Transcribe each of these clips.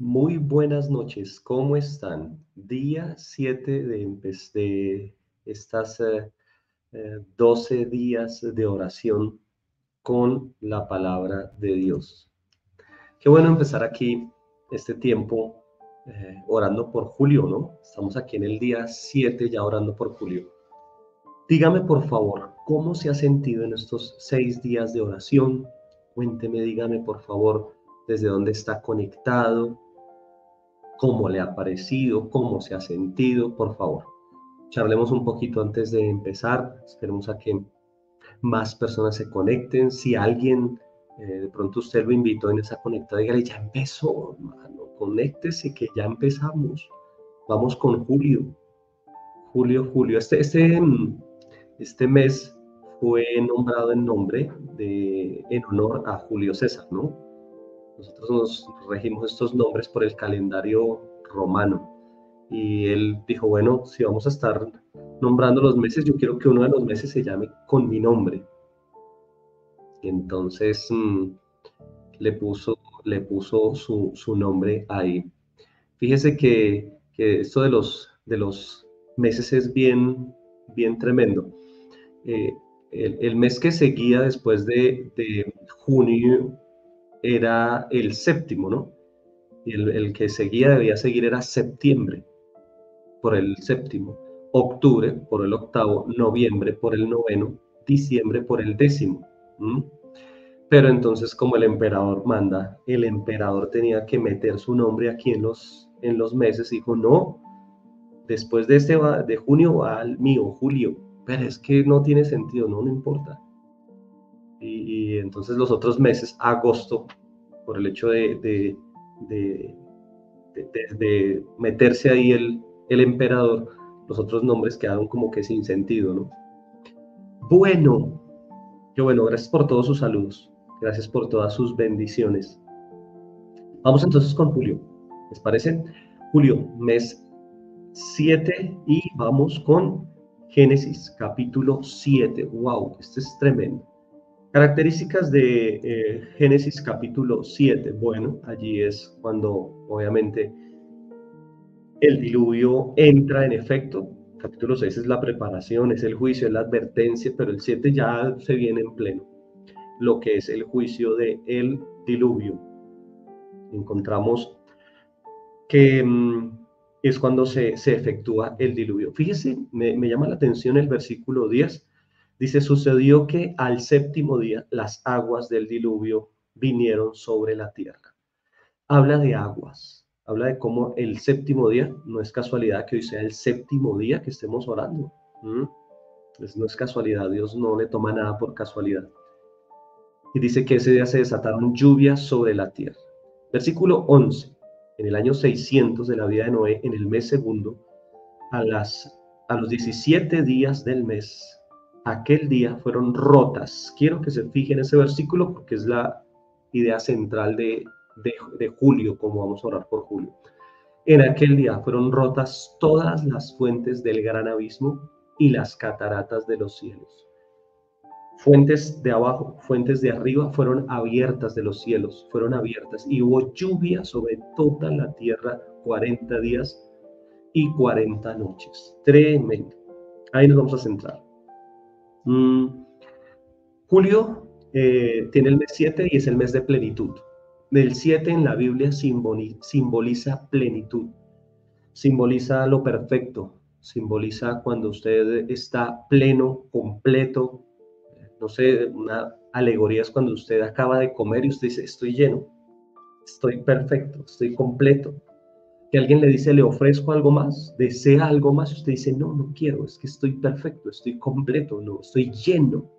Muy buenas noches, ¿cómo están? Día 7 de, de estas 12 eh, eh, días de oración con la palabra de Dios. Qué bueno empezar aquí este tiempo eh, orando por Julio, ¿no? Estamos aquí en el día 7 ya orando por Julio. Dígame por favor, ¿cómo se ha sentido en estos seis días de oración? Cuénteme, dígame por favor, desde dónde está conectado, cómo le ha parecido, cómo se ha sentido, por favor. Charlemos un poquito antes de empezar. Esperemos a que más personas se conecten. Si alguien, eh, de pronto usted lo invitó en esa conectada, dígale, ya empezó, hermano, conéctese que ya empezamos. Vamos con Julio. Julio, Julio. Este, este, este mes fue nombrado en nombre de, en honor a Julio César, ¿no? Nosotros nos regimos estos nombres por el calendario romano. Y él dijo, bueno, si vamos a estar nombrando los meses, yo quiero que uno de los meses se llame con mi nombre. Y entonces mm, le puso, le puso su, nombre ahí. Fíjese que, esto de los, de los meses es bien, bien tremendo. Eh, el, mes que seguía después de, de junio era el séptimo, ¿no? Y el, que seguía debía seguir era septiembre, por el séptimo, octubre por el octavo, noviembre por el noveno, diciembre por el décimo. Pero entonces como el emperador manda, el emperador tenía que meter su nombre aquí en los, en los meses, dijo, no, después de este de junio va al mío, julio, pero es que no tiene sentido, no, no importa y, entonces los otros meses, agosto, por el hecho de, de, meterse ahí el, el, emperador, los otros nombres quedaron como que sin sentido, ¿no? Bueno, yo bueno, gracias por todos sus saludos, gracias por todas sus bendiciones. Vamos entonces con Julio, ¿les parece? Julio, mes 7 y vamos con Génesis capítulo 7. ¡Wow! Este es tremendo. Características de eh, Génesis capítulo 7. Bueno, allí es cuando obviamente el diluvio entra en efecto. Capítulo 6 es la preparación, es el juicio, es la advertencia, pero el 7 ya se viene en pleno. Lo que es el juicio de el diluvio. Encontramos que mm, es cuando se, se, efectúa el diluvio. Fíjese, me, me llama la atención el versículo 10 Dice, sucedió que al séptimo día las aguas del diluvio vinieron sobre la tierra. Habla de aguas, habla de cómo el séptimo día, no es casualidad que hoy sea el séptimo día que estemos orando. no es casualidad, Dios no le toma nada por casualidad. Y dice que ese día se desataron lluvias sobre la tierra. Versículo 11. En el año 600 de la vida de Noé, en el mes segundo, a, las, a los 17 días del mes, aquel día fueron rotas. Quiero que se fijen en ese versículo porque es la idea central de, de, Julio, como vamos a orar por Julio. En aquel día fueron rotas todas las fuentes del gran abismo y las cataratas de los cielos. Fuentes de abajo, fuentes de arriba fueron abiertas de los cielos, fueron abiertas y hubo lluvia sobre toda la tierra 40 días y 40 noches. Tremendo. Ahí nos vamos a centrar. Mm, julio eh, tiene el mes 7 y es el mes de plenitud. El 7 en la Biblia simboliza plenitud, simboliza lo perfecto, simboliza cuando usted está pleno, completo. No sé, una alegoría es cuando usted acaba de comer y usted dice, estoy lleno, estoy perfecto, estoy completo que alguien le dice, le ofrezco algo más, desea algo más, usted dice, no, no quiero, es que estoy perfecto, estoy completo, no, estoy lleno.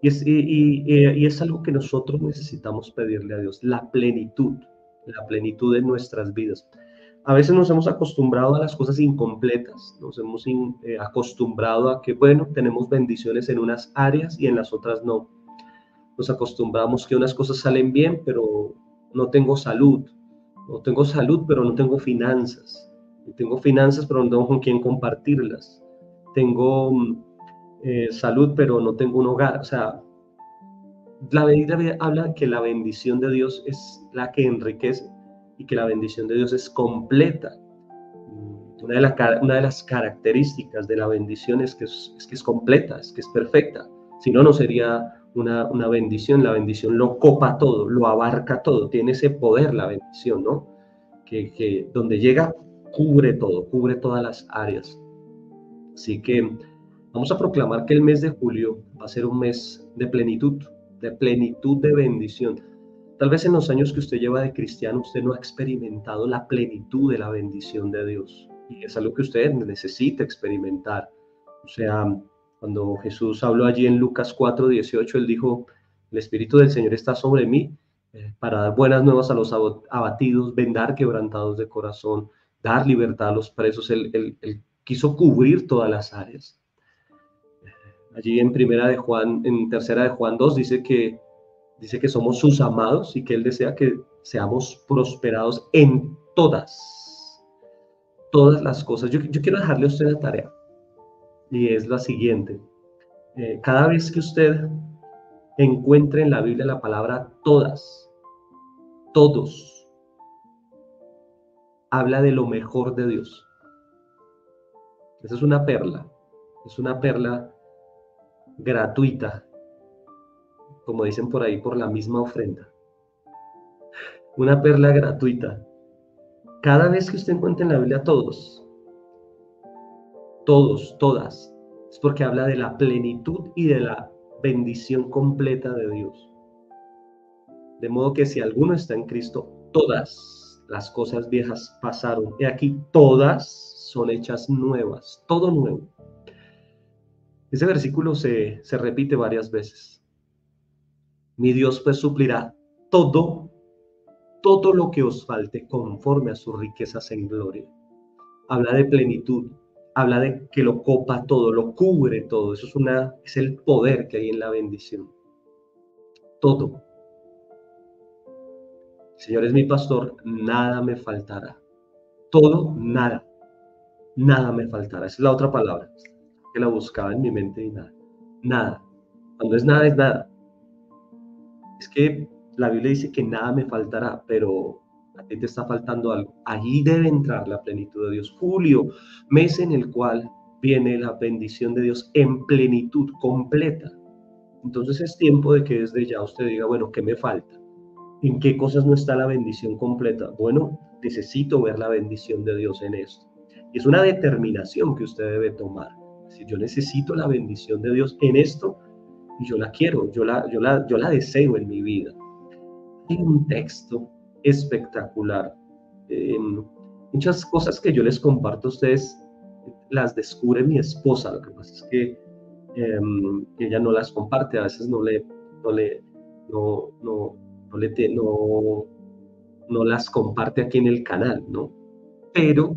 Y es, y, es algo que nosotros necesitamos pedirle a Dios, la plenitud, la plenitud de nuestras vidas. A veces nos hemos acostumbrado a las cosas incompletas, nos hemos eh, acostumbrado a que, bueno, tenemos bendiciones en unas áreas y en las otras no. Nos acostumbramos que unas cosas salen bien, pero no tengo salud, no tengo salud, pero no tengo finanzas. Tengo finanzas, pero no tengo con quién compartirlas. Tengo mm, eh, salud, pero no tengo un hogar. O sea, la Biblia habla que la bendición de Dios es la que enriquece, y que la bendición de Dios es completa. Una de, las características de la bendición es que es, que es completa, es que es perfecta. Si no, no sería una, una, bendición. La bendición lo copa todo, lo abarca todo, tiene ese poder la bendición, ¿no? Que, que donde llega, cubre todo, cubre todas las áreas. Así que vamos a proclamar que el mes de julio va a ser un mes de plenitud, de plenitud de bendición. Tal vez en los años que usted lleva de cristiano, usted no ha experimentado la plenitud de la bendición de Dios. Y es algo que usted necesita experimentar. O sea, cuando Jesús habló allí en Lucas 4, 18, él dijo, el Espíritu del Señor está sobre mí eh, para dar buenas nuevas a los abatidos, vendar quebrantados de corazón, dar libertad a los presos. Él, quiso cubrir todas las áreas. Allí en primera de Juan, en tercera de Juan 2 dice que dice que somos sus amados y que él desea que seamos prosperados en todas, todas las cosas. Yo, quiero dejarle a usted la tarea y es la siguiente. Eh, cada vez que usted encuentre en la Biblia la palabra todas, todos, habla de lo mejor de Dios. Esa es una perla, es una perla gratuita, como dicen por ahí, por la misma ofrenda. Una perla gratuita. Cada vez que usted encuentre en la Biblia todos, todos, todas, es porque habla de la plenitud y de la bendición completa de Dios. De modo que si alguno está en Cristo, todas las cosas viejas pasaron. Y aquí todas son hechas nuevas, todo nuevo. Ese versículo se, repite varias veces. Mi Dios pues suplirá todo, todo lo que os falte conforme a sus riquezas en gloria. Habla de plenitud, habla de que lo copa todo, lo cubre todo. Eso es, una, es el poder que hay en la bendición. Todo. Señor es mi pastor, nada me faltará. Todo, nada. Nada me faltará. Esa es la otra palabra que la buscaba en mi mente y nada. Nada. Cuando es nada, es nada. Es que la Biblia dice que nada me faltará, pero a te está faltando algo. Allí debe entrar la plenitud de Dios. Julio, mes en el cual viene la bendición de Dios en plenitud completa. Entonces es tiempo de que desde ya usted diga, bueno, ¿qué me falta? ¿En qué cosas no está la bendición completa? Bueno, necesito ver la bendición de Dios en esto. Es una determinación que usted debe tomar yo necesito la bendición de Dios en esto y yo la quiero, yo la, yo la, yo la deseo en mi vida. Hay un texto espectacular. Em, muchas cosas que yo les comparto a ustedes las descubre mi esposa. Lo que pasa es que em, ella no las comparte, a veces no le, no le, no, no, no, le no las comparte aquí en el canal, ¿no? Pero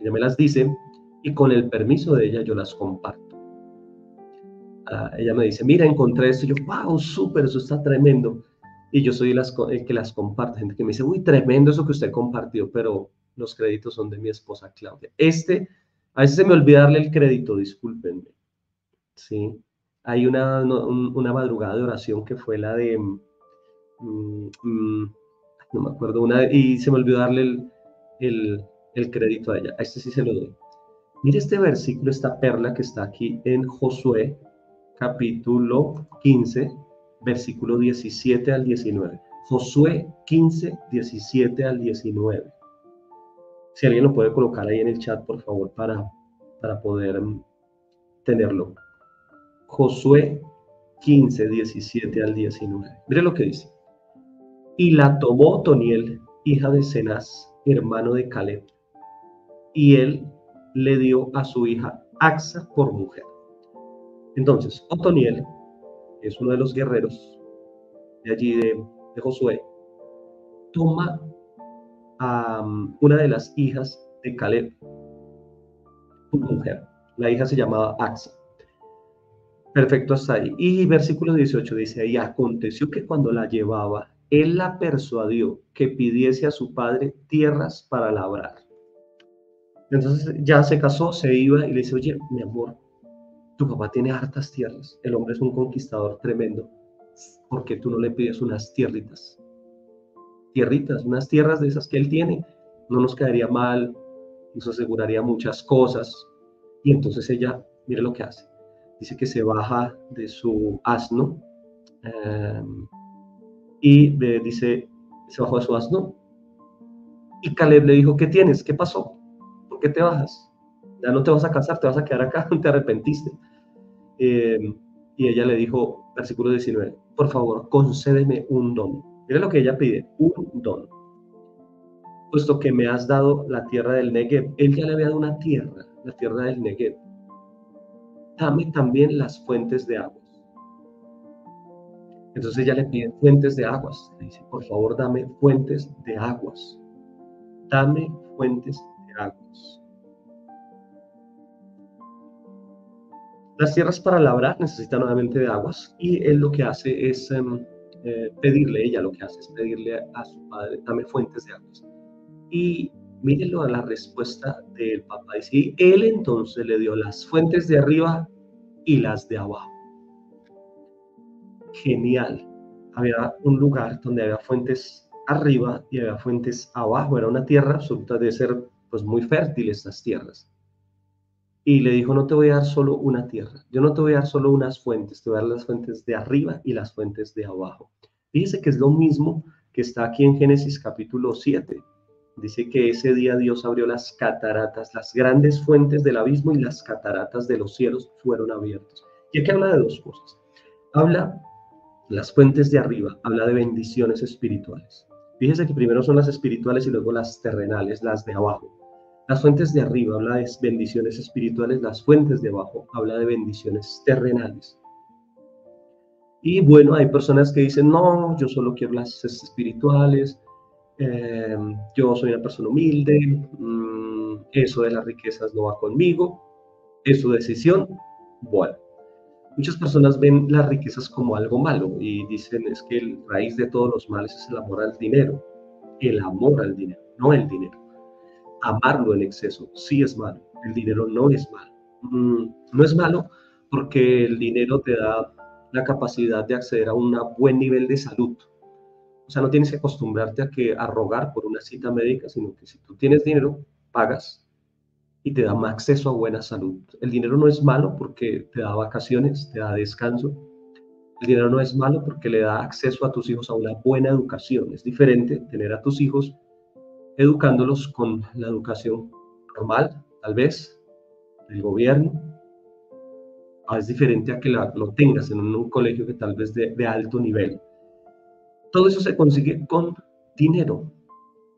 ella me las dice y con el permiso de ella yo las comparto. Ah, ella me dice, mira, encontré esto, y yo, wow, súper, eso está tremendo. Y yo soy el que las comparte, gente que me dice, uy, tremendo eso que usted compartió, pero los créditos son de mi esposa Claudia. Este, a veces se me olvida darle el crédito, discúlpenme. Sí, hay una, una madrugada de oración que fue la de, mm, mm, no me acuerdo, una, y se me olvidó darle el, el, el crédito a ella. A este sí se lo doy. Mire este versículo, esta perla que está aquí en Josué, capítulo 15, versículo 17 al 19. Josué 15, 17 al 19. Si alguien lo puede colocar ahí en el chat, por favor, para, para poder mm, tenerlo. Josué 15, 17 al 19. Mire lo que dice. Y la tomó Toniel, hija de Cenaz, hermano de Caleb, y él le dio a su hija Axa por mujer. Entonces, Otoniel es uno de los guerreros de allí de, Josué, toma a um, una de las hijas de Caleb por mujer. La hija se llamaba Axa. Perfecto hasta ahí. Y versículo 18 dice, y aconteció que cuando la llevaba, él la persuadió que pidiese a su padre tierras para labrar. Entonces ya se casó, se iba y le dice, oye, mi amor, tu papá tiene hartas tierras, el hombre es un conquistador tremendo, ¿por qué tú no le pides unas tierritas? tierritas, unas tierras de esas que él tiene, no nos quedaría mal, nos aseguraría muchas cosas. Y entonces ella, mire lo que hace, dice que se baja de su asno em, y dice, se bajó de su asno. Y Caleb le dijo, ¿qué tienes? ¿Qué pasó? ¿Por qué te bajas? Ya no te vas a casar, te vas a quedar acá, te arrepentiste. Em, y ella le dijo, versículo 19, por favor, concédeme un don. Mira lo que ella pide, un don. Puesto que me has dado la tierra del Negev, él ya le había dado una tierra, la tierra del Negev. Dame también las fuentes de aguas. Entonces ella le pide fuentes de aguas. Le dice, por favor, dame fuentes de aguas. Dame fuentes de aguas. Las tierras para labrar necesitan nuevamente de aguas y él lo que hace es em, eh, pedirle, ella lo que hace es pedirle a su padre, dame fuentes de aguas. Y mírenlo a la respuesta del papá. Y él entonces le dio las fuentes de arriba y las de abajo. Genial. Había un lugar donde había fuentes arriba y había fuentes abajo. Era una tierra absoluta de ser pues muy fértil estas tierras y le dijo, no te voy a dar solo una tierra, yo no te voy a dar solo unas fuentes, te voy a dar las fuentes de arriba y las fuentes de abajo. Dice que es lo mismo que está aquí en Génesis capítulo 7. Dice que ese día Dios abrió las cataratas, las grandes fuentes del abismo y las cataratas de los cielos fueron abiertas. Y aquí habla de dos cosas. Habla las fuentes de arriba, habla de bendiciones espirituales. Fíjese que primero son las espirituales y luego las terrenales, las de abajo. Las fuentes de arriba habla de bendiciones espirituales, las fuentes de abajo habla de bendiciones terrenales. Y bueno, hay personas que dicen, no, yo solo quiero las espirituales, eh, yo soy una persona humilde, mm, eso de las riquezas no va conmigo, es su decisión. Bueno, muchas personas ven las riquezas como algo malo y dicen es que el raíz de todos los males es el amor al dinero, el amor al dinero, no el dinero amarlo en exceso sí es malo. El dinero no es malo. Mm, no es malo porque el dinero te da la capacidad de acceder a un buen nivel de salud. O sea, no tienes que acostumbrarte a, que, a rogar por una cita médica, sino que si tú tienes dinero, pagas y te da más acceso a buena salud. El dinero no es malo porque te da vacaciones, te da descanso. El dinero no es malo porque le da acceso a tus hijos a una buena educación. Es diferente tener a tus hijos educándolos con la educación normal, tal vez, del gobierno. Ah, es diferente a que lo tengas en un, colegio que tal vez de, de alto nivel. Todo eso se consigue con dinero.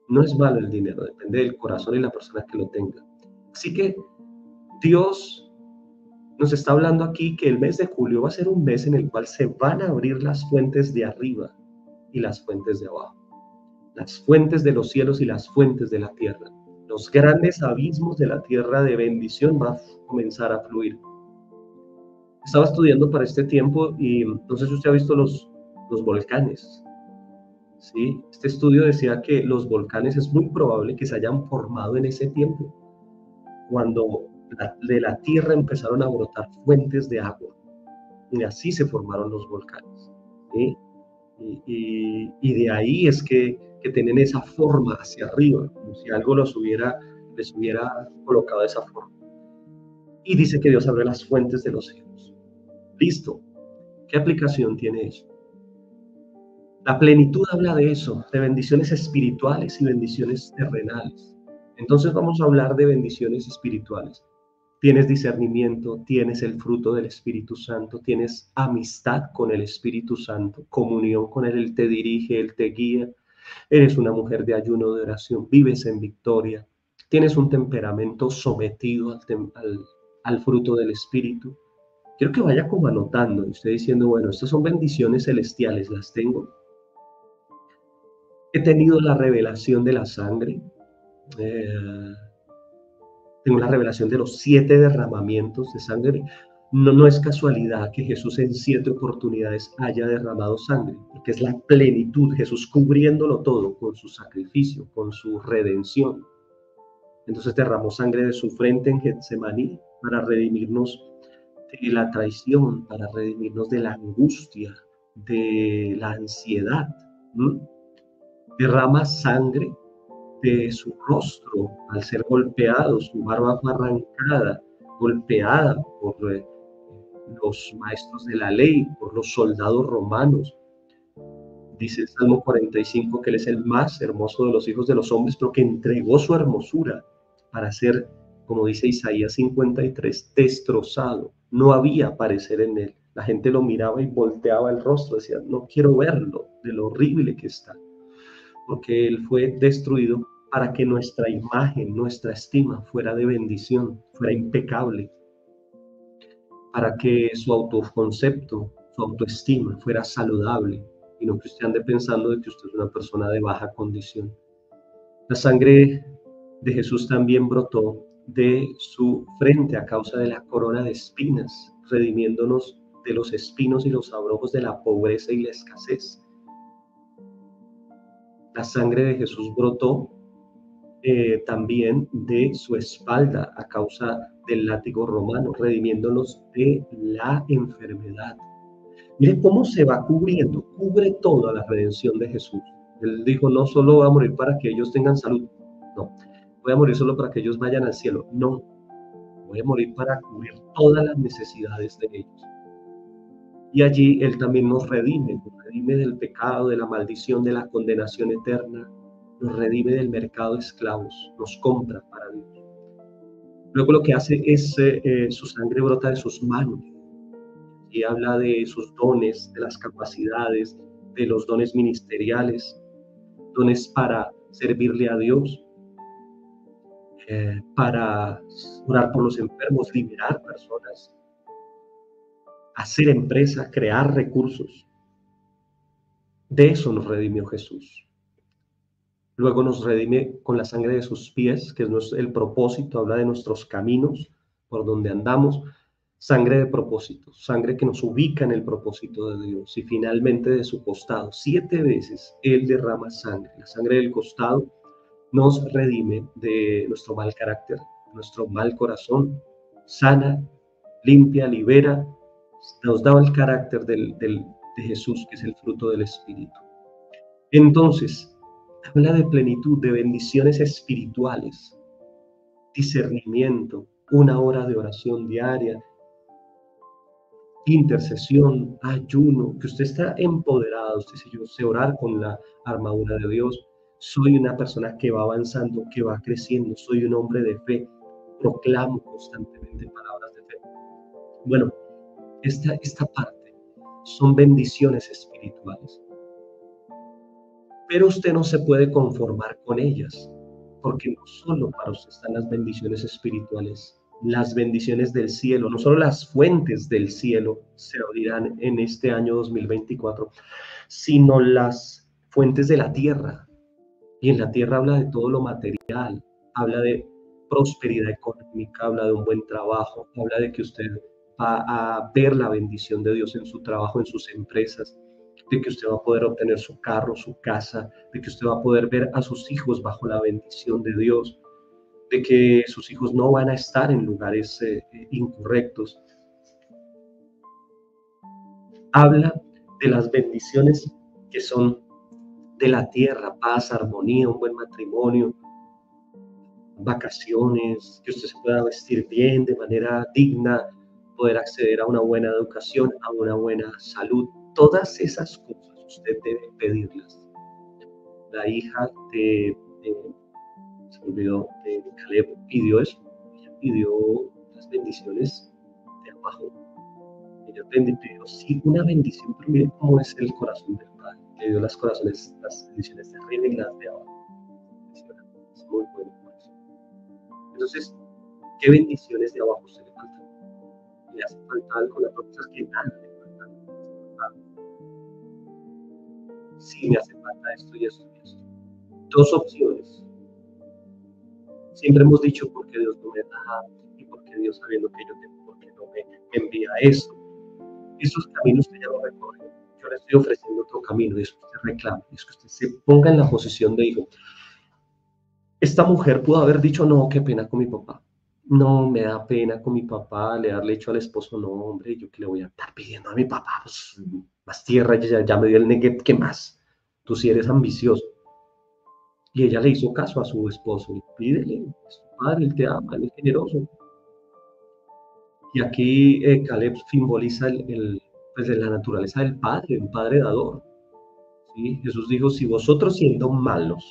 No es malo el dinero, depende del corazón y la persona que lo tenga. Así que Dios nos está hablando aquí que el mes de julio va a ser un mes en el cual se van a abrir las fuentes de arriba y las fuentes de abajo las fuentes de los cielos y las fuentes de la tierra. Los grandes abismos de la tierra de bendición van a comenzar a fluir. Estaba estudiando para este tiempo y no sé si usted ha visto los, los volcanes. ¿sí? Este estudio decía que los volcanes es muy probable que se hayan formado en ese tiempo, cuando de la tierra empezaron a brotar fuentes de agua. Y así se formaron los volcanes. ¿sí? Y, y, de ahí es que que tienen esa forma hacia arriba, como si algo los hubiera, les hubiera colocado esa forma. Y dice que Dios abre las fuentes de los cielos. Listo. ¿Qué aplicación tiene eso? La plenitud habla de eso, de bendiciones espirituales y bendiciones terrenales. Entonces vamos a hablar de bendiciones espirituales. Tienes discernimiento, tienes el fruto del Espíritu Santo, tienes amistad con el Espíritu Santo, comunión con Él, Él te dirige, Él te guía, Eres una mujer de ayuno, de oración, vives en victoria, tienes un temperamento sometido al, fruto del Espíritu. Quiero que vaya como anotando y usted diciendo, bueno, estas son bendiciones celestiales, las tengo. He tenido la revelación de la sangre. Eh, tengo la revelación de los siete derramamientos de sangre. No, no es casualidad que Jesús en siete oportunidades haya derramado sangre, porque es la plenitud, Jesús cubriéndolo todo con su sacrificio, con su redención. Entonces derramó sangre de su frente en Getsemaní para redimirnos de la traición, para redimirnos de la angustia, de la ansiedad. derrama sangre de su rostro al ser golpeado, su barba fue arrancada, golpeada por eh, los maestros de la ley, por los soldados romanos. Dice el Salmo 45 que Él es el más hermoso de los hijos de los hombres, pero que entregó su hermosura para ser, como dice Isaías 53, destrozado. No había parecer en Él. La gente lo miraba y volteaba el rostro, decía, no quiero verlo, de lo horrible que está. Porque Él fue destruido para que nuestra imagen, nuestra estima fuera de bendición, fuera impecable para que su autoconcepto, su autoestima fuera saludable y no que usted ande pensando de que usted es una persona de baja condición. La sangre de Jesús también brotó de su frente a causa de la corona de espinas, redimiéndonos de los espinos y los abrojos de la pobreza y la escasez. La sangre de Jesús brotó eh, también de su espalda a causa del látigo romano, redimiéndonos de la enfermedad. Mire cómo se va cubriendo, cubre toda la redención de Jesús. Él dijo, no solo voy a morir para que ellos tengan salud, no, voy a morir solo para que ellos vayan al cielo, no, voy a morir para cubrir todas las necesidades de ellos. Y allí Él también nos redime, nos redime del pecado, de la maldición, de la condenación eterna, nos redime del mercado de esclavos, nos compra para Dios. Luego lo que hace es eh, eh, su sangre brota de sus manos y habla de sus dones, de las capacidades, de los dones ministeriales, dones para servirle a Dios, eh, para orar por los enfermos, liberar personas, hacer empresa, crear recursos. De eso nos redimió Jesús. Luego nos redime con la sangre de sus pies, que es el propósito, habla de nuestros caminos, por donde andamos. Sangre de propósito, sangre que nos ubica en el propósito de Dios. Y finalmente de su costado, siete veces Él derrama sangre. La sangre del costado nos redime de nuestro mal carácter, nuestro mal corazón, sana, limpia, libera, nos da el carácter de Jesús, que es el fruto del Espíritu. Entonces, habla de plenitud, de bendiciones espirituales, discernimiento, una hora de oración diaria, intercesión, ayuno, que usted está empoderado, yo sé orar con la armadura de Dios, soy una persona que va avanzando, que va creciendo, soy un hombre de fe, proclamo constantemente palabras de fe. Bueno, esta, esta parte son bendiciones espirituales. Pero usted no se puede conformar con ellas, porque no solo para usted están las bendiciones espirituales, las bendiciones del cielo, no solo las fuentes del cielo se abrirán en este año 2024, sino las fuentes de la tierra. Y en la tierra habla de todo lo material, habla de prosperidad económica, habla de un buen trabajo, habla de que usted va a ver la bendición de Dios en su trabajo, en sus empresas, de que usted va a poder obtener su carro, su casa, de que usted va a poder ver a sus hijos bajo la bendición de Dios, de que sus hijos no van a estar en lugares eh, incorrectos. Habla de las bendiciones que son de la tierra, paz, armonía, un buen matrimonio, vacaciones, que usted se pueda vestir bien, de manera digna, poder acceder a una buena educación, a una buena salud, Todas esas cosas usted debe pedirlas. La hija de, se me olvidó, de Caleb pidió eso. Ella pidió las bendiciones de abajo. Ella pidió, sí, una bendición, pero cómo es el corazón del Padre. Le dio las corazones, las bendiciones de arriba y las de abajo. Es muy bueno. Entonces, ¿qué bendiciones de abajo se le faltan? Le hace falta algo, la pregunta es que nada sí me hace falta esto y esto y esto. Dos opciones. Siempre hemos dicho porque Dios no me da y porque Dios sabiendo que yo tengo, porque no me, envía esto. Esos caminos que ya lo recorre. Yo le estoy ofreciendo otro camino y eso usted reclama, es que usted se ponga en la posición de hijo. Esta mujer pudo haber dicho, no, qué pena con mi papá. No, me da pena con mi papá, le darle hecho al esposo, no, hombre, yo que le voy a estar pidiendo a mi papá, pues más tierra, ya, me dio el neguet, ¿qué más? Tú si eres ambicioso. Y ella le hizo caso a su esposo y pídele, padre, él te ama, él es generoso. Y aquí eh, Caleb simboliza el, pues, la naturaleza del padre, un padre dador. ¿sí? Jesús dijo, si vosotros siendo malos,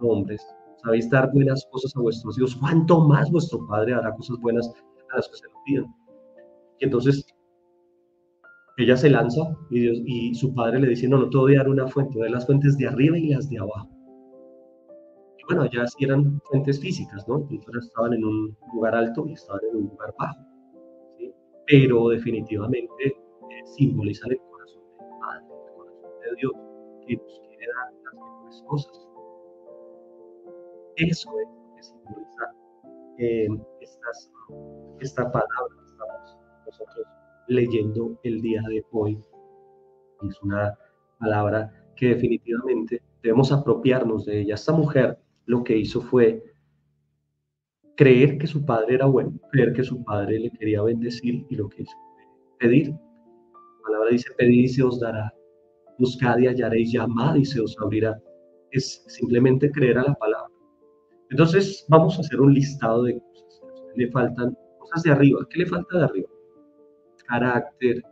hombres, sabéis dar buenas cosas a vuestros hijos, ¿cuánto más vuestro padre hará cosas buenas a las que se lo pidan? Y entonces ella se lanza y, Dios, y su padre le dice, no, no te voy a dar una fuente, de las fuentes de arriba y las de abajo. Y bueno, ya sí eran fuentes físicas, ¿no? Entonces estaban en un lugar alto y estaban en un lugar bajo. Pero definitivamente eh, simbolizan el corazón del Padre, el corazón de Dios, que nos quiere dar las mejores cosas. Eso es lo que simboliza eh, estas, esta palabra que estamos nosotros leyendo el día de hoy. Es una palabra que definitivamente debemos apropiarnos de ella. Esta mujer lo que hizo fue creer que su padre era bueno, creer que su padre le quería bendecir y lo que hizo fue pedir. La palabra dice, pedid y se os dará, buscad y hallaréis, llamad y se os abrirá. Es simplemente creer a la palabra. Entonces vamos a hacer un listado de cosas. Le faltan cosas de arriba. ¿Qué le falta de arriba? carácter,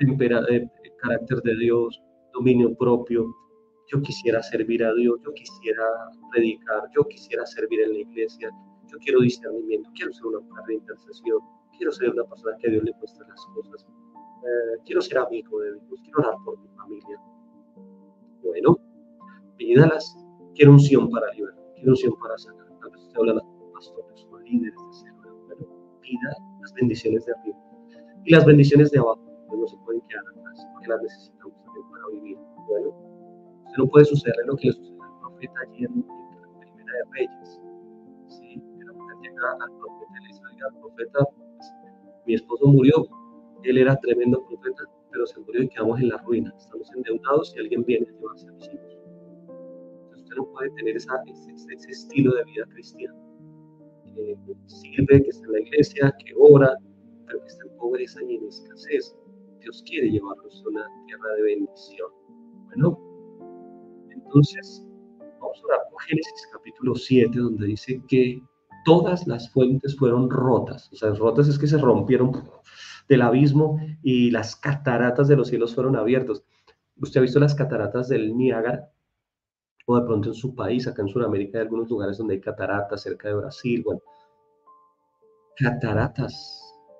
eh, carácter de Dios, dominio propio. Yo quisiera servir a Dios, yo quisiera predicar, yo quisiera servir en la iglesia, yo quiero discernimiento, quiero ser una mujer de intercesión, quiero ser una persona que a Dios le cuesta las cosas, eh, quiero ser amigo de Dios, quiero orar por mi familia. Bueno, pídalas, quiero unción para liberar, unción para sacar. A veces se habla de pastores o líderes de célula, pero pida las bendiciones de arriba y las bendiciones de abajo pues, no se pueden quedar atrás, porque las necesitamos también para vivir. Bueno, usted no puede suceder lo que le sucedió al profeta allí en, la Primera de Reyes. ¿sí? La mujer llega al profeta le dice, al profeta, pues, mi esposo murió, él era tremendo profeta, pero se murió y quedamos en la ruina, estamos endeudados y alguien viene a llevarse a mis hijos. No puede tener esa, ese, ese estilo de vida cristiana. Que sirve, que está en la iglesia, que ora, que está en pobreza y en escasez. Dios quiere llevarlos a una tierra de bendición. Bueno, entonces vamos a orar por Génesis capítulo 7, donde dice que todas las fuentes fueron rotas. O sea, rotas es que se rompieron del abismo y las cataratas de los cielos fueron abiertos. ¿Usted ha visto las cataratas del Niágara? O de pronto en su país, acá en Sudamérica, hay algunos lugares donde hay cataratas, cerca de Brasil, bueno. Cataratas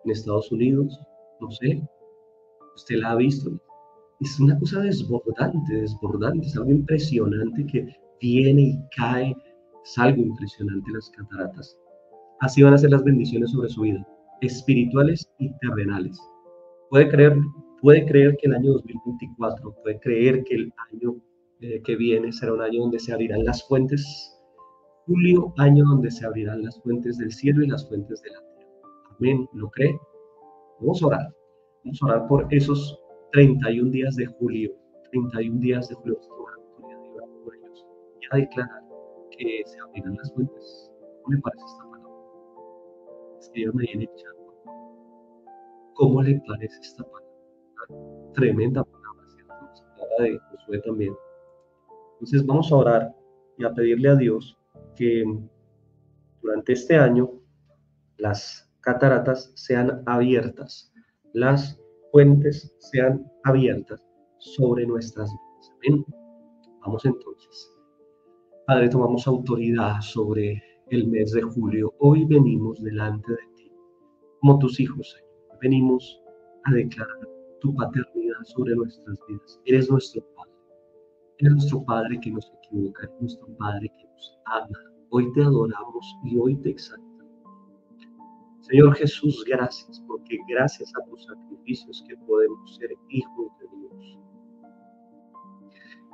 en Estados Unidos, no sé, usted la ha visto. Es una cosa desbordante, desbordante, es algo impresionante que viene y cae, es algo impresionante las cataratas. Así van a ser las bendiciones sobre su vida, espirituales y terrenales. Puede creer, puede creer que el año 2024, puede creer que el año eh, que viene será un año donde se abrirán las fuentes, julio, año donde se abrirán las fuentes del cielo y las fuentes de la tierra. Amén. ¿Lo cree? Vamos a orar. Vamos a orar por esos 31 días de julio. 31 días de julio. Por ellos. A declarar que se abrirán las fuentes. ¿Cómo le parece esta palabra? Escríbame en el chat. ¿Cómo le parece esta palabra? Tremenda palabra, ¿cierto? Se habla de Josué también. Entonces vamos a orar y a pedirle a Dios que durante este año las cataratas sean abiertas, las fuentes sean abiertas sobre nuestras vidas. Amén. Vamos entonces. Padre, tomamos autoridad sobre el mes de julio. Hoy venimos delante de ti, como tus hijos, Señor. Venimos a declarar tu paternidad sobre nuestras vidas. Eres nuestro Padre. Nuestro Padre que nos equivoca, nuestro Padre que nos ama. Hoy te adoramos y hoy te exaltamos. Señor Jesús, gracias, porque gracias a tus sacrificios que podemos ser hijos de Dios.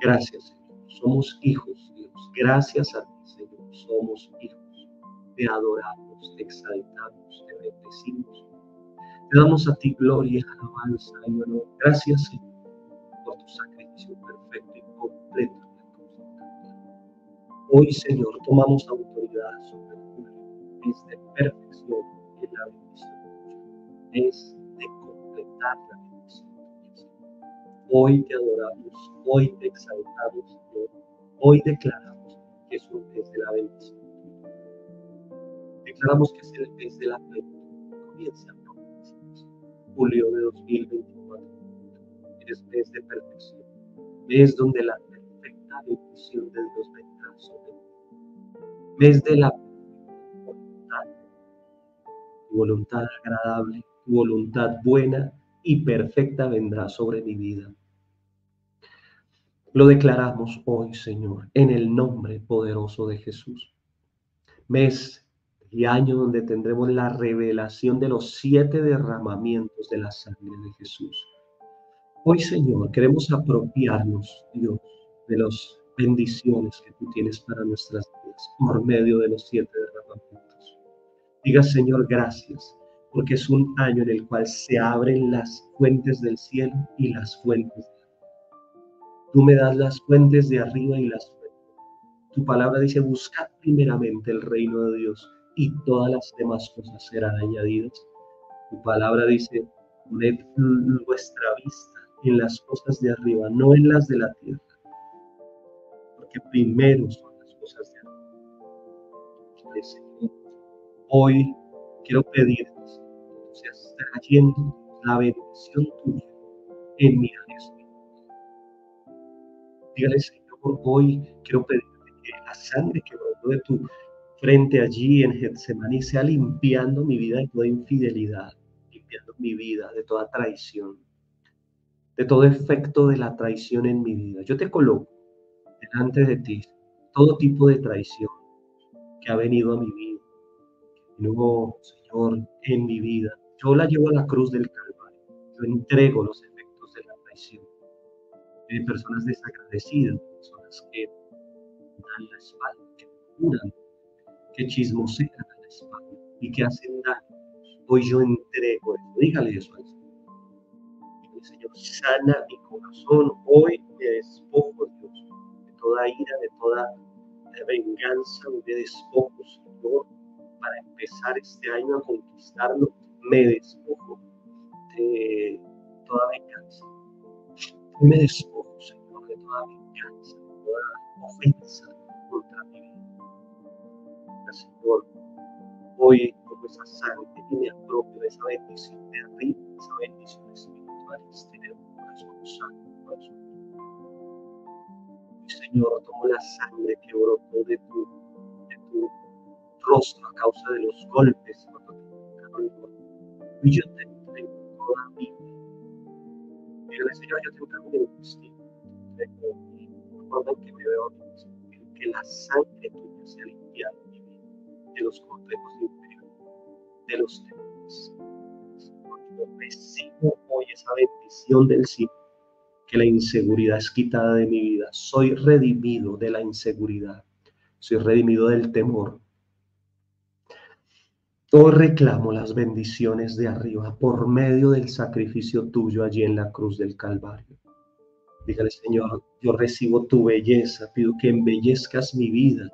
Gracias. Somos hijos, Dios. Gracias a ti, Señor. Somos hijos. Te adoramos, exaltamos, te bendecimos. Te damos a ti gloria y alabanza, Señor. Gracias, Señor, Hoy, Señor, tomamos autoridad sobre el mundo desde perfección la bendición es de completar la bendición Hoy te adoramos, hoy te exaltamos, hoy declaramos que es un mes de la bendición. Declaramos que es el mes de la bendición. Comienza julio de 2024. Es mes de perfección. Mes donde la bendición de Dios vendrá sobre ti. Mes de la voluntad. Voluntad agradable, voluntad buena y perfecta vendrá sobre mi vida. Lo declaramos hoy, Señor, en el nombre poderoso de Jesús. Mes y año donde tendremos la revelación de los siete derramamientos de la sangre de Jesús. Hoy, Señor, queremos apropiarnos, Dios, de las bendiciones que tú tienes para nuestras vidas por medio de los siete derramamientos. Diga, Señor, gracias, porque es un año en el cual se abren las fuentes del cielo y las fuentes de Tú me das las fuentes de arriba y las fuentes. Tu palabra dice, buscad primeramente el reino de Dios y todas las demás cosas serán añadidas. Tu palabra dice, poned vuestra vista en las cosas de arriba, no en las de la tierra. Porque primero son las cosas de arriba. hoy quiero pedirte que seas trayendo la bendición tuya en mi vida Dígale, Señor, hoy quiero pedirte que la sangre que brotó de tu frente allí en Getsemaní sea limpiando mi vida de toda infidelidad, limpiando mi vida de toda traición, de todo efecto de la traición en mi vida. Yo te coloco delante de ti todo tipo de traición que ha venido a mi vida, no, Señor, en mi vida. Yo la llevo a la cruz del Calvario. Yo entrego los efectos de la traición hay personas desagradecidas, personas que dan la espalda, que que chismosean a la espalda y que hacen daño. Hoy yo entrego eso. Dígale eso al Señor. Señor, sana mi corazón. Hoy me despojo, de toda ira, de toda venganza. me despojo, Señor, para empezar este año a conquistarlo. Me despojo de toda venganza. me despojo toda venganza, toda ofensa contra mi vida. Señor, hoy como esa sangre y me apropio de esa bendición de arriba, esa bendición espiritual un corazón santo, corazón Señor, tomo la sangre que brotó de tu, rostro a causa de los golpes cuando te y yo te entrego toda mi vida. Señor, yo te entrego mi destino que me veo que la sangre tuya sea limpiada de los complejos inferiores, de los temores. Yo recibo hoy esa bendición del cielo, que la inseguridad es quitada de mi vida. Soy redimido de la inseguridad, soy redimido del temor. Hoy reclamo las bendiciones de arriba por medio del sacrificio tuyo allí en la cruz del Calvario. Dígale, Señor, yo recibo tu belleza, pido que embellezcas mi vida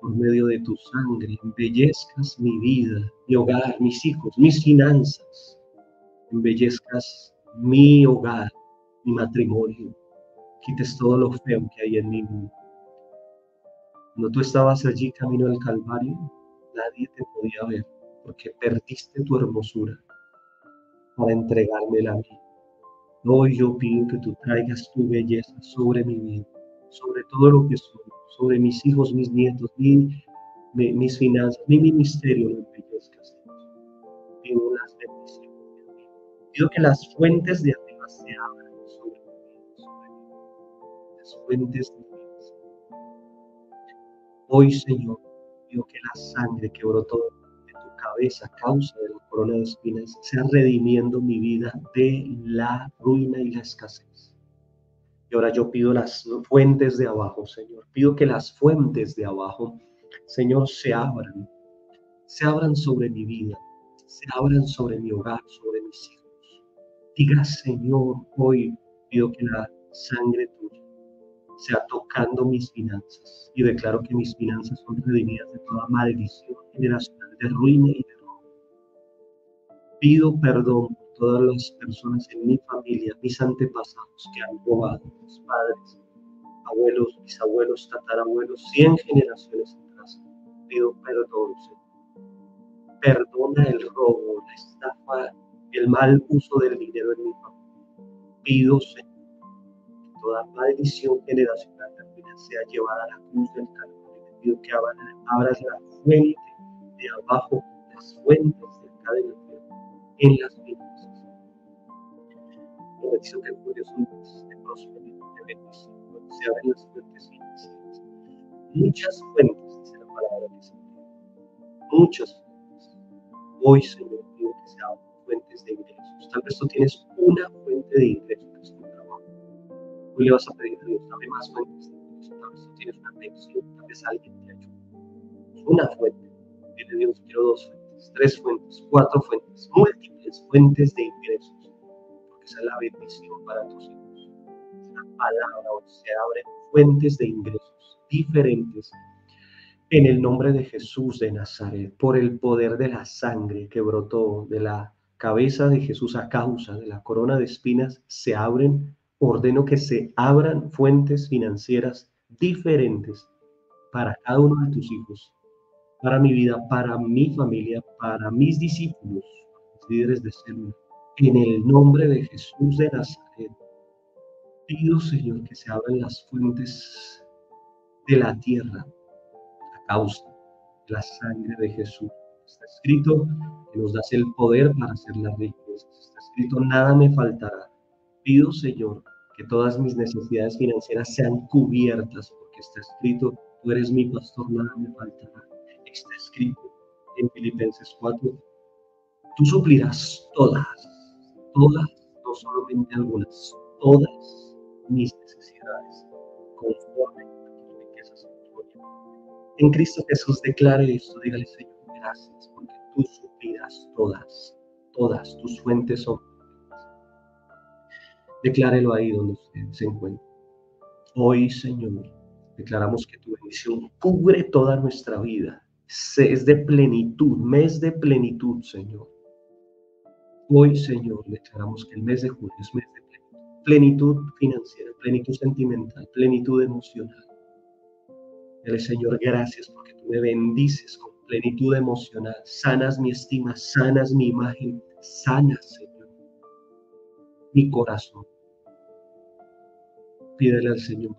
por medio de tu sangre, embellezcas mi vida, mi hogar, mis hijos, mis finanzas, embellezcas mi hogar, mi matrimonio, quites todo lo feo que hay en mi vida. Cuando tú estabas allí camino al Calvario, nadie te podía ver porque perdiste tu hermosura para entregármela a mí. Hoy yo pido que tú traigas tu belleza sobre mi vida, sobre todo lo que soy, sobre mis hijos, mis nietos, mis finanzas, mi ministerio, lo embellezcas. Pido las que las fuentes de arriba se abran Fuentes de. Hoy, Señor, pido que la sangre que brotó cabeza causa de la corona de espinas sea redimiendo mi vida de la ruina y la escasez. Y ahora yo pido las fuentes de abajo, Señor. Pido que las fuentes de abajo, Señor, se abran. Se abran sobre mi vida. Se abran sobre mi hogar, sobre mis hijos. Diga, Señor, hoy pido que la sangre tuya sea tocando mis finanzas. Y declaro que mis finanzas son redimidas de toda maldición generacional de ruina y de robo. Pido perdón por todas las personas en mi familia, mis antepasados que han robado, mis padres, abuelos, bisabuelos, tatarabuelos, cien generaciones atrás. Pido perdón, Señor. Perdona el robo, la estafa, el mal uso del dinero en mi familia. Pido, Señor, toda maldición generacional también sea llevada a la cruz del Calvario. Pido que abras la fuente de abajo, las fuentes del cadena en las vidas. Bendición que el son de prosperidad, de bendición se abren las fuentes financieras. Muchas fuentes, dice la palabra de Señor. Muchas fuentes. Hoy, Señor, pido que se abran fuentes de ingresos. Tal vez tú tienes una fuente de ingresos, Hoy le vas a pedir a Dios, dame más fuentes. Tal vez tú tienes una tal vez alguien te. Una fuente. Dile dos fuentes, tres fuentes, cuatro fuentes, múltiples fuentes de ingresos. Porque esa es la bendición para tus hijos palabra hoy se abren fuentes de ingresos diferentes en el nombre de Jesús de Nazaret, por el poder de la sangre que brotó de la cabeza de Jesús a causa de la corona de espinas, se abren, ordeno que se abran fuentes financieras diferentes para cada uno de tus hijos, para mi vida, para mi familia, para mis discípulos, líderes de célula, en el nombre de Jesús de Nazaret Pido, Señor, que se abran las fuentes de la tierra a causa de la sangre de Jesús. Está escrito que nos das el poder para hacer las riquezas. Está escrito, nada me faltará. Pido, Señor, que todas mis necesidades financieras sean cubiertas, porque está escrito, tú eres mi pastor, nada me faltará. Está escrito en Filipenses 4, tú suplirás todas, todas, no solamente algunas, todas mis necesidades, conforme a tus riquezas en gloria. En Cristo Jesús declare esto, dígale Señor, gracias, porque tú suplirás todas, todas tus fuentes son. Declárelo ahí donde usted se encuentra. Hoy, Señor, declaramos que tu bendición cubre toda nuestra vida. Es de plenitud, mes de plenitud, Señor. Hoy, Señor, declaramos que el mes de julio es mes de plenitud financiera, plenitud sentimental, plenitud emocional. El Señor, gracias porque tú me bendices con plenitud emocional, sanas mi estima, sanas mi imagen, sanas, Señor, mi corazón. Pídele al Señor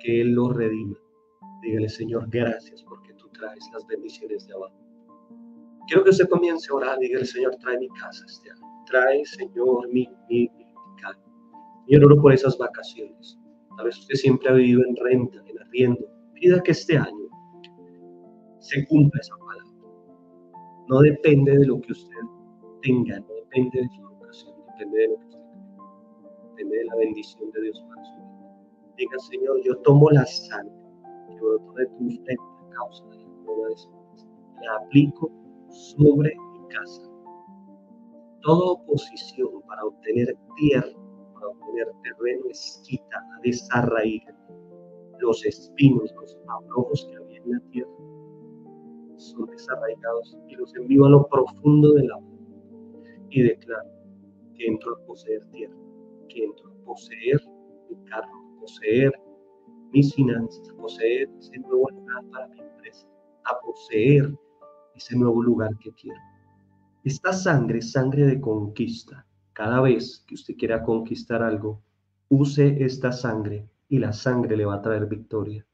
que Él lo redima. Dígale, Señor, gracias porque tú traes las bendiciones de abajo. Quiero que usted comience a orar. Dígale, Señor, trae mi casa este año. Trae, Señor, mi, mi, yo oro por esas vacaciones. Tal vez usted siempre ha vivido en renta, en arriendo. Pida que este año se cumpla esa palabra. No depende de lo que usted tenga, no depende de su vocación, depende de lo que usted tenga. Depende de la bendición de Dios para su. Diga, Señor, yo tomo la sangre que brotó de tu frente a causa de la corona de La aplico sobre mi casa. Toda oposición para obtener tierra poner terreno esquita, a desarraigar los espinos, los abrojos que había en la tierra, son desarraigados y los envío a lo profundo del agua y declaro que entro a poseer tierra, que entro a poseer mi carro, poseer mis finanzas, a poseer ese nuevo lugar para mi empresa, a poseer ese nuevo lugar que quiero. Esta sangre sangre de conquista, cada vez que usted quiera conquistar algo, use esta sangre y la sangre le va a traer victoria.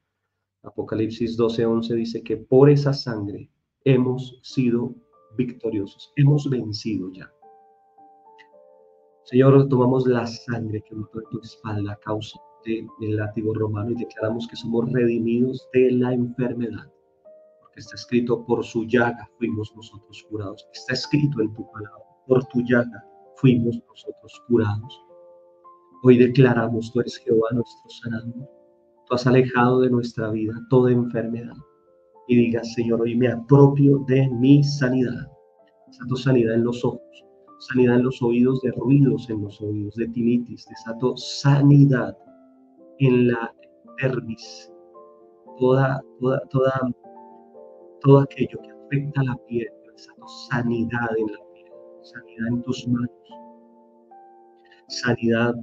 Apocalipsis 12:11 dice que por esa sangre hemos sido victoriosos, hemos vencido ya. Señor, tomamos la sangre que brotó en tu espalda causa del látigo romano y declaramos que somos redimidos de la enfermedad. Porque está escrito, por su llaga fuimos nosotros curados. Está escrito en tu palabra, por tu llaga fuimos nosotros curados. Hoy declaramos, tú eres Jehová nuestro sanador. Tú has alejado de nuestra vida toda enfermedad. Y digas, Señor, hoy me apropio de mi sanidad. Desato sanidad en los ojos, sanidad en los oídos, de ruidos en los oídos, de tinitis. Desato sanidad en la dermis. Toda, toda, toda, todo aquello que afecta a la piel. Desato sanidad en la piel, sanidad en tus manos sanidad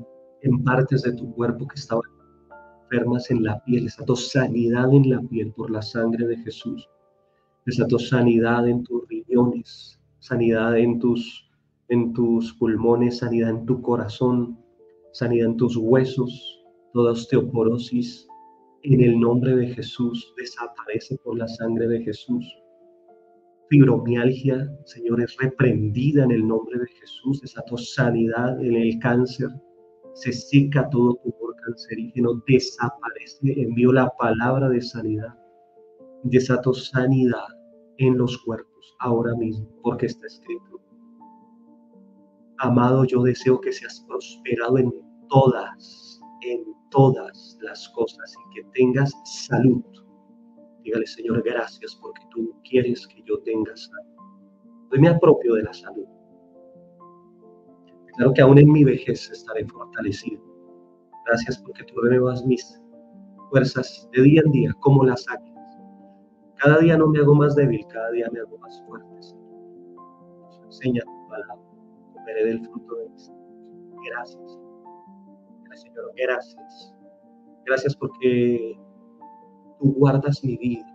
en partes de tu cuerpo que estaban enfermas en la piel, desato sanidad en la piel por la sangre de Jesús. Desato sanidad en tus riñones, sanidad en tus, en tus pulmones, sanidad en tu corazón, sanidad en tus huesos, toda osteoporosis. En el nombre de Jesús desaparece por la sangre de Jesús. Fibromialgia, Señor, es reprendida en el nombre de Jesús. Desato sanidad en el cáncer. Se seca todo tumor cancerígeno, desaparece. Envío la palabra de sanidad. Desato sanidad en los cuerpos ahora mismo, porque está escrito. Amado, yo deseo que seas prosperado en todas, todas las cosas y que tengas salud. Dígale, Señor, gracias porque tú quieres que yo tenga salud. Hoy me apropio de la salud. Claro que aún en mi vejez estaré fortalecido. Gracias porque tú renuevas mis fuerzas de día en día como las águilas. Cada día no me hago más débil, cada día me hago más fuerte. enseña tu palabra. Comeré del fruto de mis Gracias. Señor, gracias. Gracias porque tú guardas mi vida,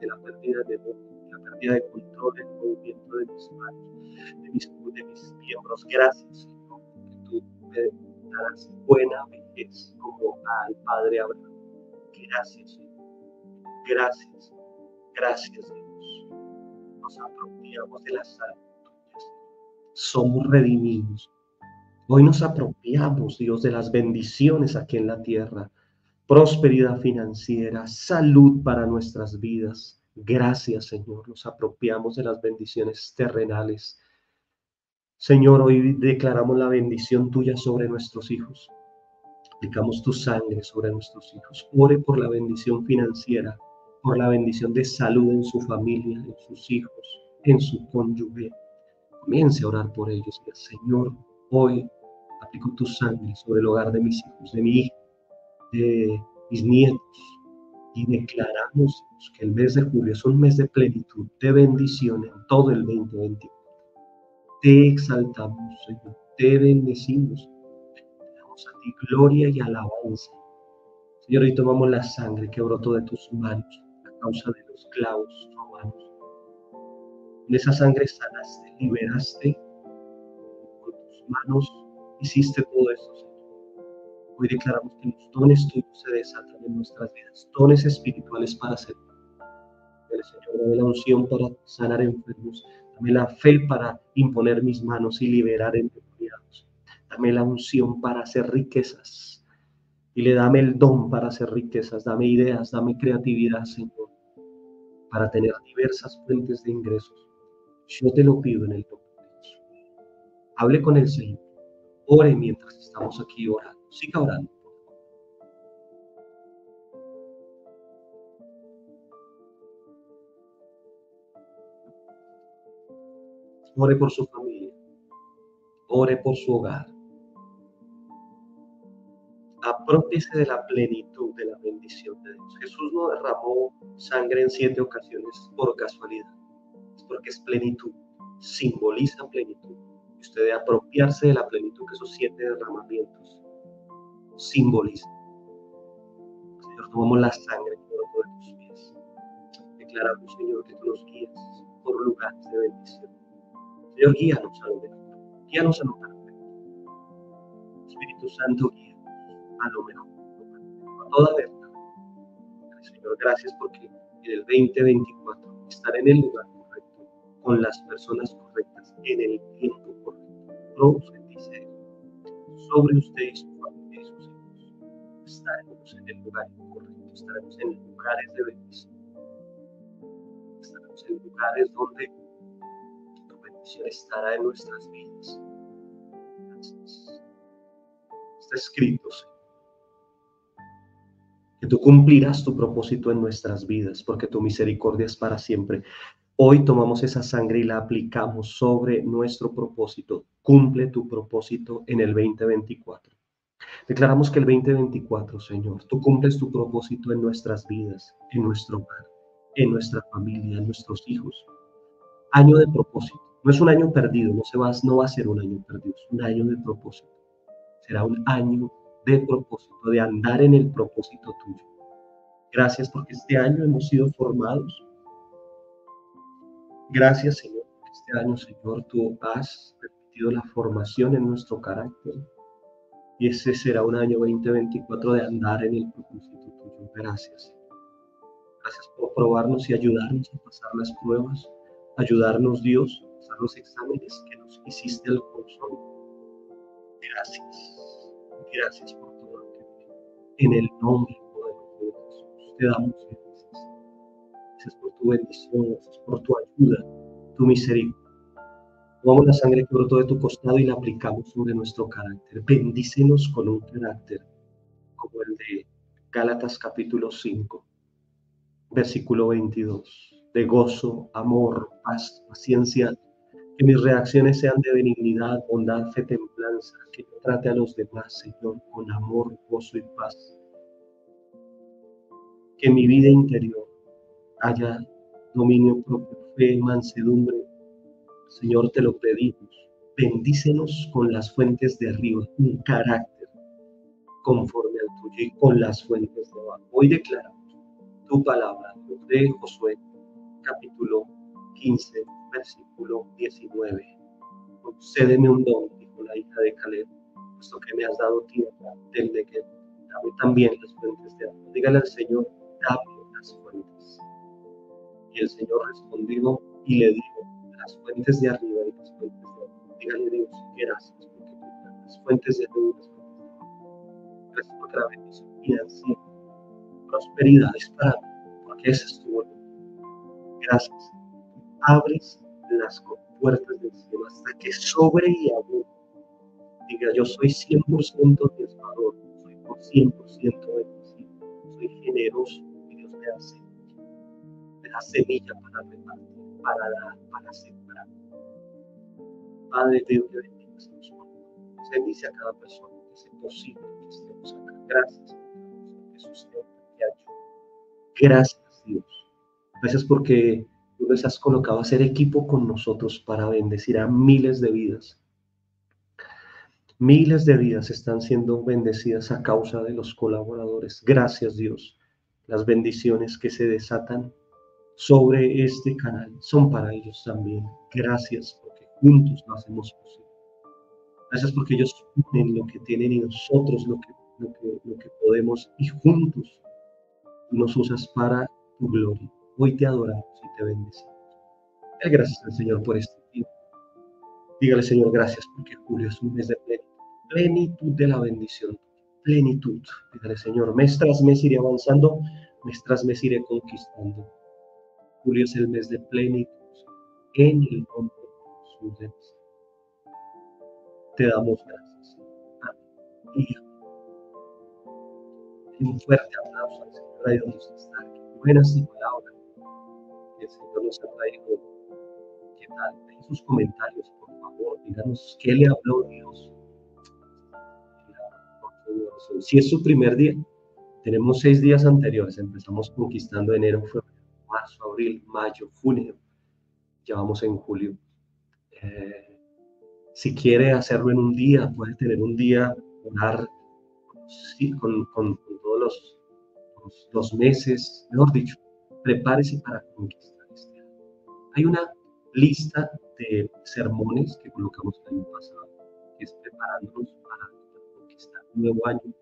de la pérdida de, la pérdida de control del movimiento de mis manos, de mis, de mis miembros. Gracias, Señor, porque tú me darás buena vejez como al Padre Abraham. Gracias, Señor. Gracias. Gracias, Dios. Nos apropiamos de la salud Somos redimidos Hoy nos apropiamos, Dios, de las bendiciones aquí en la tierra. Prosperidad financiera, salud para nuestras vidas. Gracias, Señor. Nos apropiamos de las bendiciones terrenales. Señor, hoy declaramos la bendición tuya sobre nuestros hijos. Aplicamos tu sangre sobre nuestros hijos. Ore por la bendición financiera, por la bendición de salud en su familia, en sus hijos, en su cónyuge. Comience a orar por ellos. Señor, hoy aplico tu sangre sobre el hogar de mis hijos, de mi hija, de mis nietos. Y declaramos que el mes de julio es un mes de plenitud, de bendición en todo el 2024. Te exaltamos, Señor, te bendecimos. Te damos a ti gloria y alabanza. Señor, hoy tomamos la sangre que brotó de tus manos a causa de los clavos romanos. En esa sangre sanaste, liberaste con tus manos hiciste todo eso, Señor. Hoy declaramos que los dones tuyos se desatan en nuestras vidas, dones espirituales para servir. Señor, dame la unción para sanar enfermos, dame la fe para imponer mis manos y liberar endemoniados. Dame la unción para hacer riquezas y le dame el don para hacer riquezas, dame ideas, dame creatividad, Señor, para tener diversas fuentes de ingresos. Yo te lo pido en el nombre de Jesús. Hable con el Señor Ore mientras estamos aquí orando. Siga orando. Ore por su familia. Ore por su hogar. Apropiese de la plenitud de la bendición de Dios. Jesús no derramó sangre en siete ocasiones por casualidad. Porque es plenitud. Simboliza plenitud usted debe apropiarse de la plenitud que esos siete derramamientos simbolizan. Señor, tomamos la sangre por de tus pies. Declaramos, Señor, que tú nos guías por lugares de bendición. Señor, guíanos a lo mejor. Guíanos a lo mejor. Espíritu Santo, guíanos a lo mejor. A toda verdad. Señor, gracias porque en el 2024 estar en el lugar con las personas correctas, en el tiempo dice sobre usted y su familia y sus hijos. Estaremos en el lugar correcto, estaremos en lugares de bendición. Estaremos en lugares donde tu bendición estará en nuestras vidas. Gracias. Está escrito, Señor. Que tú cumplirás tu propósito en nuestras vidas, porque tu misericordia es para siempre. Hoy tomamos esa sangre y la aplicamos sobre nuestro propósito. Cumple tu propósito en el 2024. Declaramos que el 2024, Señor, tú cumples tu propósito en nuestras vidas, en nuestro hogar, en nuestra familia, en nuestros hijos. Año de propósito. No es un año perdido, no, se va, no va a ser un año perdido, es un año de propósito. Será un año de propósito, de andar en el propósito tuyo. Gracias porque este año hemos sido formados. Gracias, Señor, porque este año, Señor, tú has permitido la formación en nuestro carácter. Y ese será un año 2024 de andar en el propósito tuyo. Gracias. Gracias por probarnos y ayudarnos a pasar las pruebas. Ayudarnos, Dios, a pasar los exámenes que nos hiciste al corazón. Gracias. Gracias por todo lo que En el nombre de Jesús te damos gracias. Por tu bendición, gracias por tu ayuda, tu misericordia. Tomamos la sangre que brotó de tu costado y la aplicamos sobre nuestro carácter. Bendícenos con un carácter como el de Gálatas capítulo 5, versículo 22, de gozo, amor, paz, paciencia, que mis reacciones sean de benignidad, bondad, fe, templanza, que yo trate a los demás, Señor, con amor, gozo y paz. Que mi vida interior haya dominio propio, fe, mansedumbre. Señor, te lo pedimos. Bendícenos con las fuentes de arriba, un carácter conforme al tuyo y con las fuentes de abajo. Hoy declaramos tu palabra, de Josué, capítulo 15, versículo 19. Concédeme un don, dijo la hija de Caleb, puesto que me has dado tierra del de que dame también las fuentes de agua. Dígale al Señor, dame las fuentes. Y el Señor respondió y le dijo, las fuentes de arriba y las fuentes de abajo. Dígale Dios, gracias, porque las fuentes de arriba y las fuentes de abajo. Gracias porque la bendición financiera, prosperidad es para mí, porque ese es tu voluntad. Gracias abres las puertas del cielo hasta que sobre y abunde. Diga, yo soy 100% diezmador, soy por 100% bendecido, soy generoso y Dios me da da semilla para repartir, para dar, para sembrar. Padre, Dios te bendiga a Bendice a cada persona que sea posible que estemos acá. Gracias. Gracias, Dios. Gracias porque Tú nos has colocado a hacer equipo con nosotros para bendecir a miles de vidas. Miles de vidas están siendo bendecidas a causa de los colaboradores. Gracias Dios. Las bendiciones que se desatan sobre este canal son para ellos también. Gracias porque juntos lo hacemos posible. Gracias porque ellos tienen lo que tienen y nosotros lo que, lo que, lo que podemos y juntos nos usas para tu gloria. Hoy te adoramos y te bendecimos. Gracias al Señor por este tiempo. Dígale, Señor, gracias porque julio es un mes de plenitud, de la bendición, plenitud. Dígale, Señor, mes tras mes iré avanzando, mes tras mes iré conquistando. Julio es el mes de plenitud en el nombre de Jesús. Te damos gracias. Amén. Un fuerte aplauso al Señor ahí donde está. Buenas palabras el Señor nos ha traído. ¿Qué tal? Dejen sus comentarios, por favor. Díganos qué le habló Dios. Si es su primer día, tenemos seis días anteriores. Empezamos conquistando enero, febrero, marzo, abril, mayo, junio. Ya vamos en julio. Eh, si quiere hacerlo en un día, puede tener un día, orar sí, con, con, todos los, los, los meses, mejor dicho, prepárese para conquistar este año. Hay una lista de sermones que colocamos el año pasado, que es preparándonos para conquistar un nuevo año.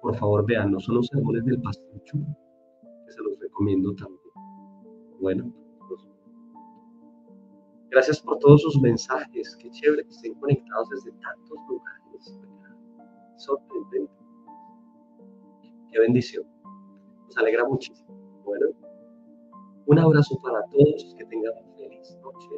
Por favor, vean, no son los sermones del Pastor Chu, que se los recomiendo también. Bueno, pues, gracias por todos sus mensajes. Qué chévere que estén conectados desde tantos lugares. Sorprendente. Qué bendición. Nos alegra muchísimo. Bueno. Un abrazo para todos, que tengan una feliz noche.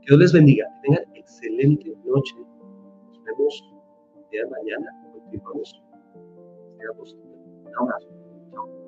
Que Dios les bendiga, que tengan excelente noche. Nos vemos el día de mañana. Continuamos. Sigamos. Un abrazo. Chao.